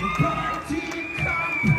The party